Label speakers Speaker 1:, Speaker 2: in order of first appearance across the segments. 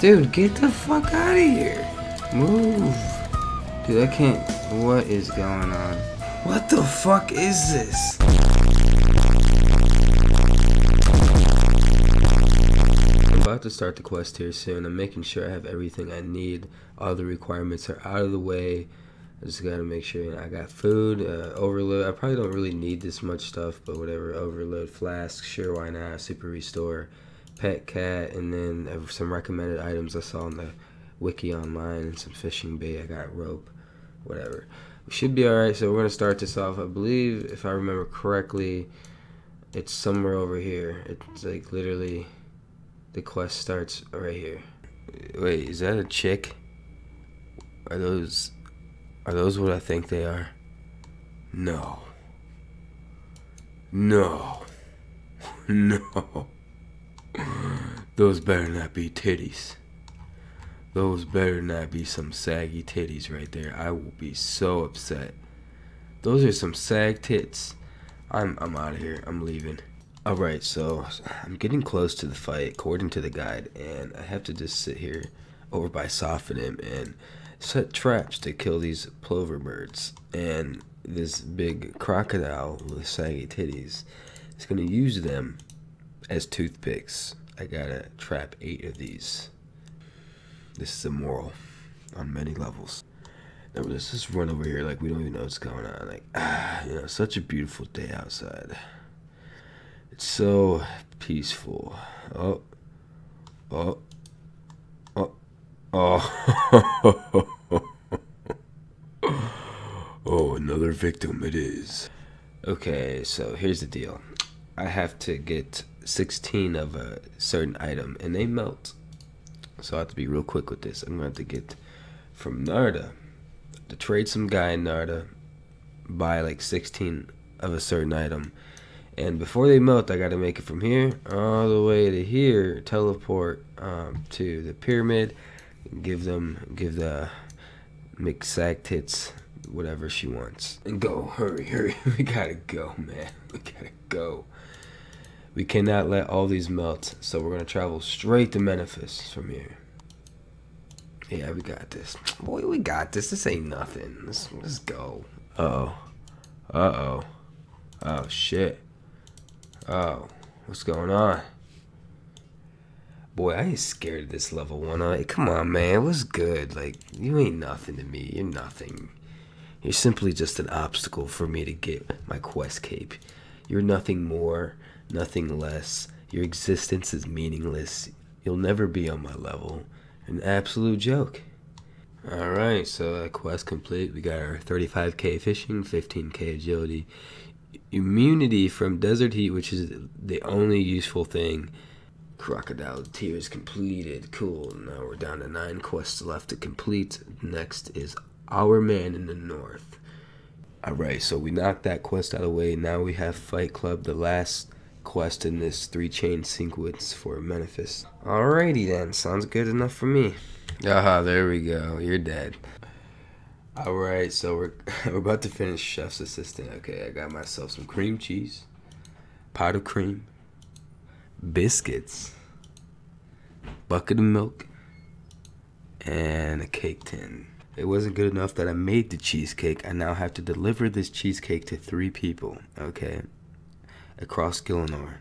Speaker 1: Dude, get the fuck out of here. Move. Dude, I can't. What is going on? What the fuck is this? I'm about to start the quest here soon. I'm making sure I have everything I need. All the requirements are out of the way. I just gotta make sure you know, I got food, uh, overload. I probably don't really need this much stuff, but whatever. Overload flask, sure, why not? Super restore, pet cat, and then some recommended items I saw on the wiki online and some fishing bait. I got rope, whatever. We should be alright. So we're gonna start this off. I believe, if I remember correctly, it's somewhere over here. It's like literally, the quest starts right here. Wait, is that a chick? Are those are those what I think they are? No. No. No. Those better not be titties. Those better not be some saggy titties right there. I will be so upset. Those are some sag tits. I'm I'm out of here. I'm leaving. Alright, so I'm getting close to the fight according to the guide and I have to just sit here over by Sophanem and set traps to kill these plover birds. And this big crocodile with saggy titties is going to use them as toothpicks. I gotta trap eight of these. This is immoral on many levels. Now let's just run over here like we don't even know what's going on. Like, ah, you know, such a beautiful day outside. It's so peaceful. Oh, oh, oh, oh. oh, another victim it is. Okay, so here's the deal. I have to get 16 of a certain item, and they melt. So I have to be real quick with this. I'm going to have to get from Nardah to trade some guy in Nardah, buy like 16 of a certain item. And before they melt, I got to make it from here all the way to here, teleport um, to the pyramid, give them, give the McSag tits whatever she wants. And go, hurry, hurry. We gotta go, man. We gotta go. We cannot let all these melt, so we're gonna travel straight to Menaphos from here. Yeah, we got this. Boy, we got this. This ain't nothing. Let's, let's go. Uh oh. Uh oh. Oh, shit. Oh, what's going on? Boy, I ain't scared of this level one. Like, come on, man. What's good? Like, you ain't nothing to me. You're nothing. You're simply just an obstacle for me to get my quest cape. You're nothing more, nothing less. Your existence is meaningless. You'll never be on my level. An absolute joke. Alright, so that quest complete. We got our 35k fishing, 15k agility, immunity from desert heat, which is the only useful thing. Crocodile tears completed. Cool. Now we're down to nine quests left to complete. Next is our man in the north. Alright, so we knocked that quest out of the way. Now we have 'Phite Club, the last quest in this three chain sequence for Menaphos. Alrighty then, sounds good enough for me. Aha, there we go. You're dead. Alright, so we're we're about to finish Chef's Assistant. Okay, I got myself some cream cheese, pot of cream, biscuits, bucket of milk, and a cake tin. It wasn't good enough that I made the cheesecake. I now have to deliver this cheesecake to three people, okay? Across Gielinor.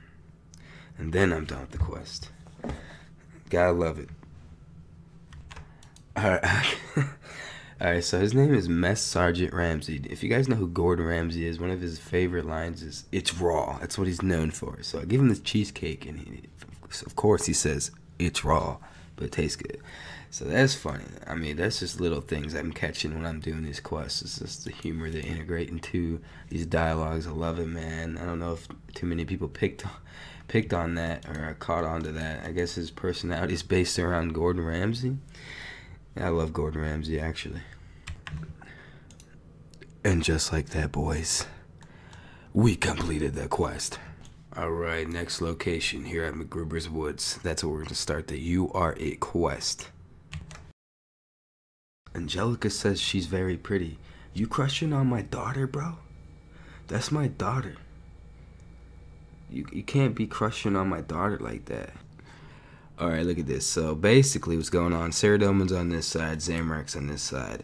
Speaker 1: And then I'm done with the quest. Gotta love it. Alright. Alright, so his name is Mess Sergeant Ramsay. If you guys know who Gordon Ramsay is, one of his favorite lines is, It's raw. That's what he's known for. So I give him this cheesecake, and he, of course he says, It's raw, but it tastes good. So that's funny. I mean, that's just little things I'm catching when I'm doing these quests. It's just the humor they integrate into these dialogues. I love it, man. I don't know if too many people picked picked on that or caught on to that. I guess his personality is based around Gordon Ramsay. I love Gordon Ramsay, actually. And just like that, boys, we completed the quest. All right, next location here at McGruber's Woods. That's where we're going to start the You Are It quest. Angelica says she's very pretty. You crushing on my daughter, bro? That's my daughter. You, you can't be crushing on my daughter like that. All right, look at this. So basically, what's going on? Sarah Saradomin's on this side, Zamorak's on this side.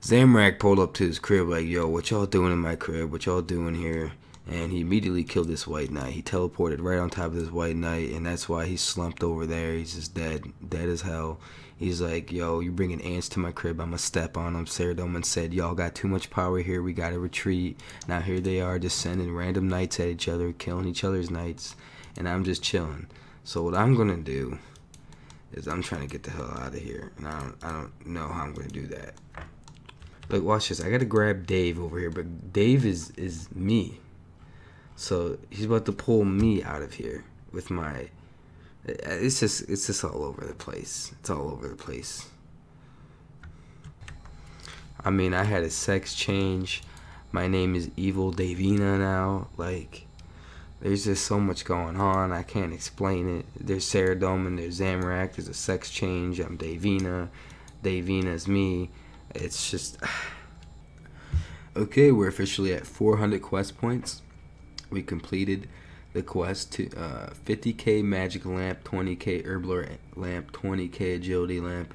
Speaker 1: Zamorak pulled up to his crib like, "Yo, what y'all doing in my crib? What y'all doing here?" And he immediately killed this white knight. He teleported right on top of this white knight, and that's why he's slumped over there. He's just dead, dead as hell. He's like, "Yo, you bringing ants to my crib? I'ma step on them." Saradomin said, "Y'all got too much power here. We gotta retreat." Now here they are, just sending random knights at each other, killing each other's knights, and I'm just chilling. So what I'm gonna do is I'm trying to get the hell out of here, and I don't, I don't know how I'm gonna do that. Look, watch this. I gotta grab Dave over here, but Dave is is me, so he's about to pull me out of here with my. It's just it's just all over the place. It's all over the place. I mean, I had a sex change. My name is Evil Davina now. Like, there's just so much going on. I can't explain it. There's Saradomin, there's Zamorak, there's a sex change. I'm Davina. Davina's me. It's just. okay, we're officially at 400 quest points. We completed the quest to uh, 50k magic lamp, 20k herblore lamp, 20k agility lamp,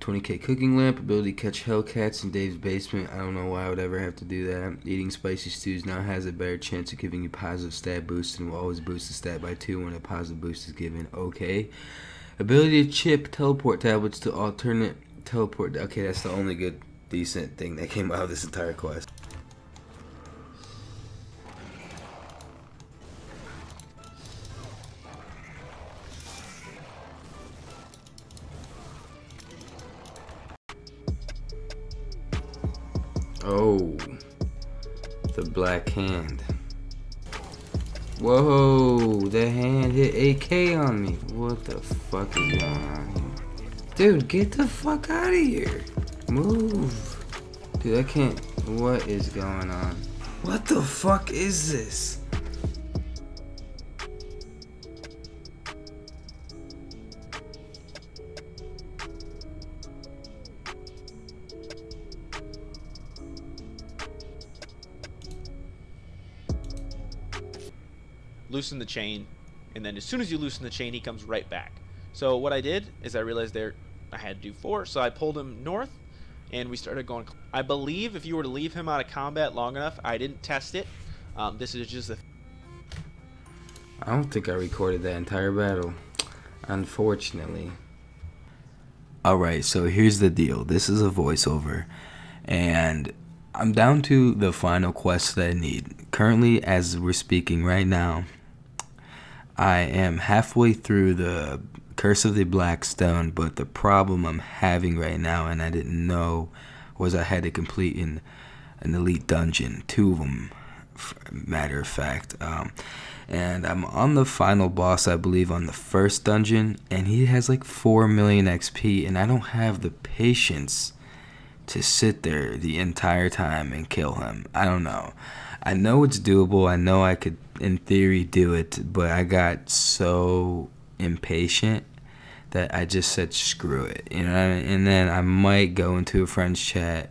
Speaker 1: 20k cooking lamp, ability to catch hellcats in Dave's basement. I don't know why I would ever have to do that. Eating spicy stews now has a better chance of giving you positive stat boost and will always boost the stat by 2 when a positive boost is given. Okay. Ability to chip teleport tablets to alternate teleport. Okay, that's the only good, decent thing that came out of this entire quest. Whoa, the hand hit AK on me. What the fuck is going on here? Dude, get the fuck out of here. Move. Dude, I can't. What is going on? What the fuck is this?
Speaker 2: Loosen the chain, and then as soon as you loosen the chain, he comes right back. So what I did is I realized there I had to do four, so I pulled him north, and we started going. I believe if you were to leave him out of combat long enough, I didn't test it. Um, this is just a.
Speaker 1: I don't think I recorded that entire battle, unfortunately. Alright, so here's the deal. This is a voiceover, and I'm down to the final quest that I need. Currently, as we're speaking right now, I am halfway through the Curse of the Black Stone, but the problem I'm having right now, and I didn't know, was I had to complete an, an elite dungeon, two of them, matter of fact. Um, and I'm on the final boss, I believe, on the first dungeon, and he has like 4 million XP, and I don't have the patience to sit there the entire time and kill him. I don't know. I know it's doable. I know I could, in theory, do it, but I got so impatient that I just said screw it, you know. And then I might go into a friend's chat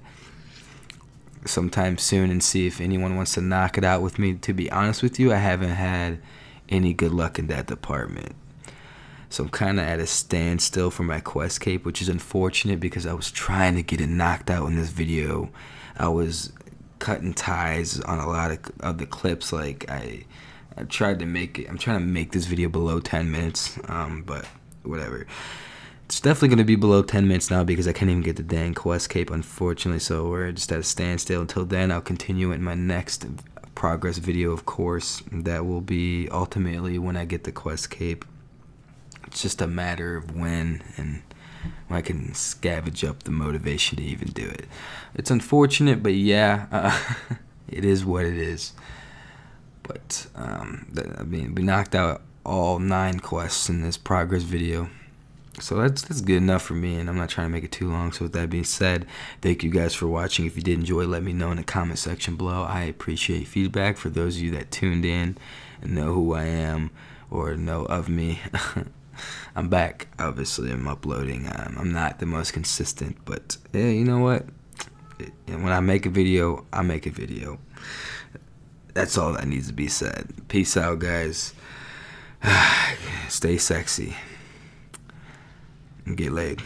Speaker 1: sometime soon and see if anyone wants to knock it out with me. To be honest with you, I haven't had any good luck in that department. So I'm kind of at a standstill for my quest cape, which is unfortunate because I was trying to get it knocked out in this video. I was cutting ties on a lot of, of the clips. Like I, I tried to make it. I'm trying to make this video below 10 minutes, um, but whatever. It's definitely going to be below 10 minutes now because I can't even get the dang quest cape, unfortunately. So we're just at a standstill. Until then, I'll continue in my next progress video, of course. That will be ultimately when I get the quest cape. It's just a matter of when and I can scavenge up the motivation to even do it. It's unfortunate, but yeah, uh, it is what it is. But um, I mean, we knocked out all nine quests in this progress video. So that's that's good enough for me, and I'm not trying to make it too long. So with that being said, thank you guys for watching. If you did enjoy, let me know in the comment section below. I appreciate feedback for those of you that tuned in and know who I am or know of me. I'm back. Obviously, I'm uploading. Um, I'm not the most consistent, but yeah, you know what? when I make a video, I make a video. That's all that needs to be said. Peace out, guys. Stay sexy and get laid.